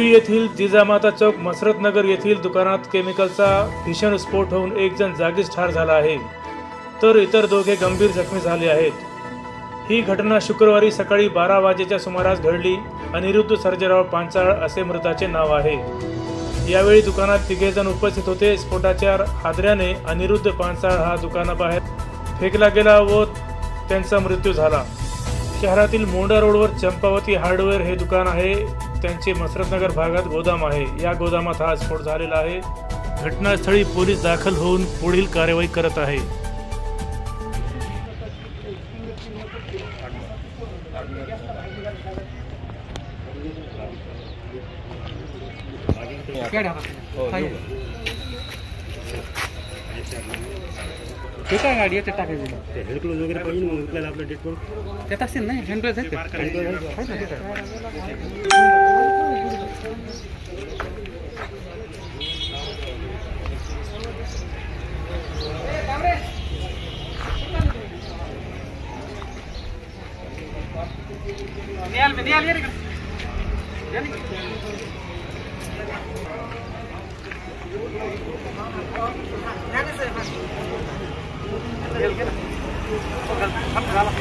येथील जिजामाता चौक मसरत नगर येथील दुकानात केमिकलचा भीषण स्फोट होऊन एक जण जागीच ठार झाला आहे. तर इतर दोघे गंभीर जखमी झाले आहेत. ही घटना शुक्रवारी सकाळी बारा वाजेच्या सुमारास घडली. अनिरुद्ध सर्जेराव पांचाळ असे मृताचे नाव आहे. यावेळी दुकानात तिघेजण उपस्थित होते. स्फोटाच्या हादऱ्याने अनिरुद्ध पांचाळ हा दुकानाबाहेर फेकला गेला व त्यांचा मृत्यू झाला. शहरातील मोंडा रोडवर चंपावती हार्डवेअर हे दुकान आहे. त्यांचे मसरतनगर भागात गोदाम आहे. या गोदामात हा स्फोट झालेला आहे. घटनास्थळी पोलीस दाखल होऊन पुढील कारवाई करत आहे. हो, ते काय गाडी आहे? ते टाकायची ते हेडक्लोज वगैरे पाहिजे मग आपल्याला आपलं करून. त्यात असतील ना हँडब्रेक आहेत ते? आहेत ना 不可他不来了